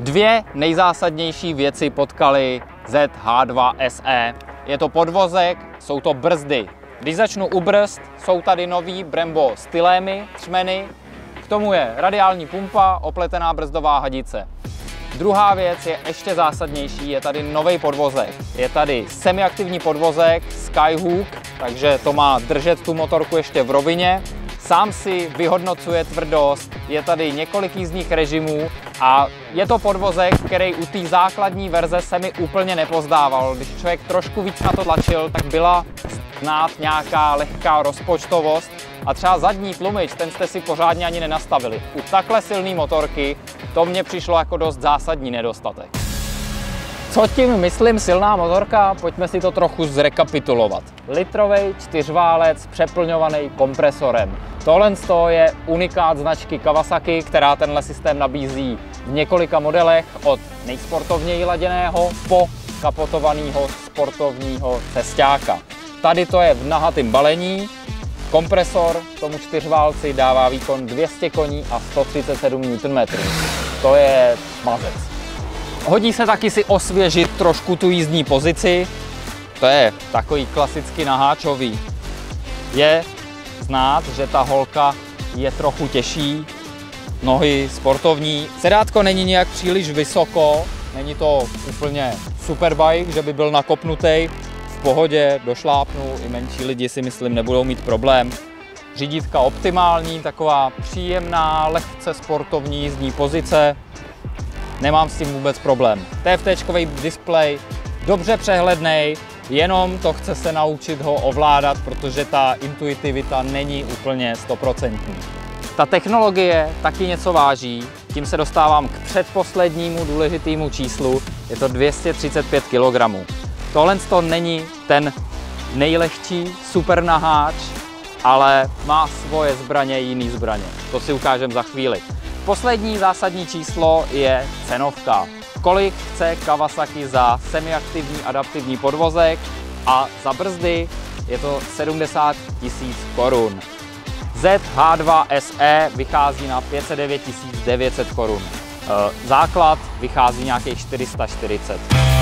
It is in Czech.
Dvě nejzásadnější věci potkali ZH2 SE. Je to podvozek, jsou to brzdy. Když začnu u brzd, jsou tady nový Brembo stylémy, třmeny, k tomu je radiální pumpa, opletená brzdová hadice. Druhá věc je ještě zásadnější, je tady nový podvozek. Je tady semiaktivní podvozek Skyhook, takže to má držet tu motorku ještě v rovině. Sám si vyhodnocuje tvrdost, je tady několik jízdních režimů a je to podvozek, který u té základní verze se mi úplně nepozdával. Když člověk trošku víc na to tlačil, tak byla znát nějaká lehká rozpočtovost a třeba zadní tlumič, ten jste si pořádně ani nenastavili. U takhle silné motorky to mně přišlo jako dost zásadní nedostatek. Co tím myslím silná motorka? Pojďme si to trochu zrekapitulovat. Litrový čtyřválec přeplňovaný kompresorem. Tohle je unikát značky Kawasaki, která tenhle systém nabízí v několika modelech od nejsportovněji laděného po kapotovaného sportovního cestáka. Tady to je v nahatém balení, kompresor tomu čtyřválci dává výkon 200 koní a 137 Nm. To je mazec. Hodí se taky si osvěžit trošku tu jízdní pozici. To je takový klasicky naháčový. Je znát, že ta holka je trochu těžší, nohy sportovní. Sedátko není nějak příliš vysoko, není to úplně superbike, že by byl nakopnutý. V pohodě, došlápnu, i menší lidi si myslím nebudou mít problém. Řídítka optimální, taková příjemná, lehce sportovní jízdní pozice. Nemám s tím vůbec problém. TFT displej, dobře přehledný, jenom to chce se naučit ho ovládat, protože ta intuitivita není úplně 100%. Ta technologie taky něco váží, tím se dostávám k předposlednímu důležitému číslu, je to 235 kg. Tohle to není ten nejlehčí super naháč, ale má svoje zbraně, jiný zbraně. To si ukážem za chvíli. Poslední zásadní číslo je cenovka. Kolik chce Kawasaki za semiaktivní adaptivní podvozek a za brzdy je to 70 tisíc korun. ZH2 SE vychází na 509 900 korun. Základ vychází nějakých 440.